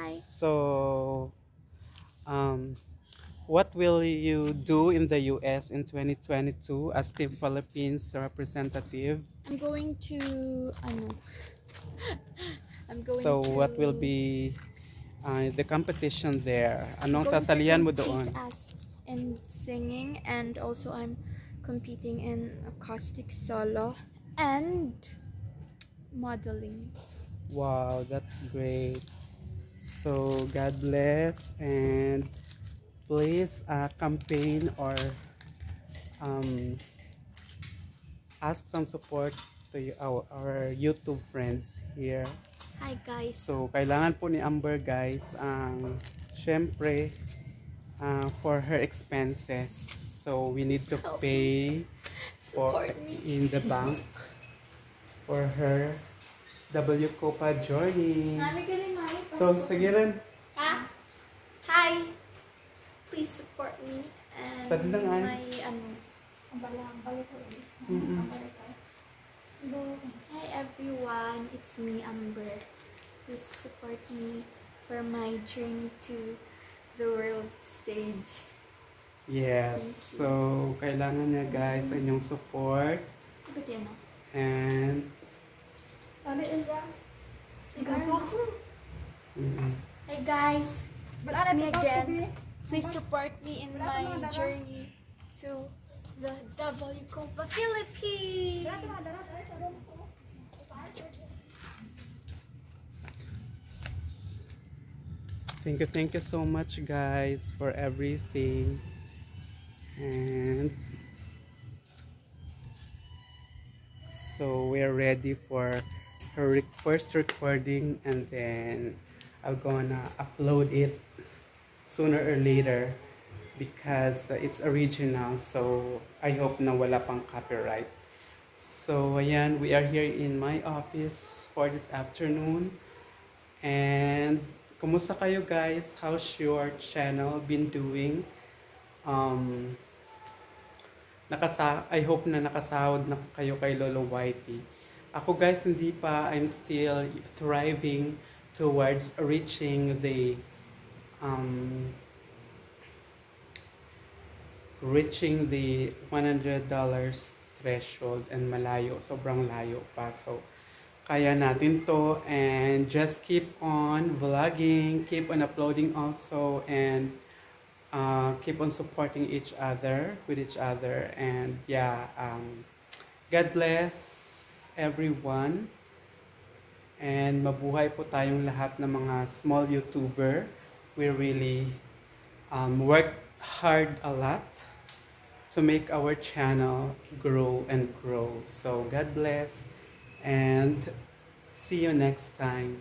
Hi. So, um, what will you do in the US in 2022 as Team Philippines representative? I'm going to ano. I'm going So, to what will be uh, the competition there? Anong sasalihan mo doon? As in singing and also I'm competing in acoustic solo and modeling. Wow, that's great. So, God bless and please uh, campaign or um, ask some support to our, our YouTube friends here. Hi guys. So, kailangan po ni Amber guys ang syempre uh, for her expenses. So, we need to pay for me. in the bank for her WCOPA journey. So, sige rin. Ha? Hi. Please support me and Tadi lang, ay. my ano. Mm-mm. Hi everyone, it's me Amber. Please support me for my journey to the world stage. Yes. So, kailangan niya guys ang inyong support Ba't yan ah? and mm, Hi guys, it's me again. Please support me in my journey to the WCOPA Philippines. thank you, thank you so much guys for everything. And so we're ready for her first recording and then I'm gonna upload it sooner or later because it's original so I hope na wala pang copyright. So ayan, we are here in my office for this afternoon and kumusta kayo guys? How's your channel been doing? Um, nakasa I hope na nakasahod na kayo kay Lolo Whitey. Ako guys, hindi pa. I'm still thriving towards reaching the um, reaching the $100 threshold and malayo, sobrang layo pa. So, kaya natin to and just keep on vlogging, keep on uploading also and uh, keep on supporting each other with each other and yeah um, God bless everyone and mabuhay po tayong lahat ng mga small YouTuber. We really um, work hard a lot to make our channel grow and grow. So God bless and see you next time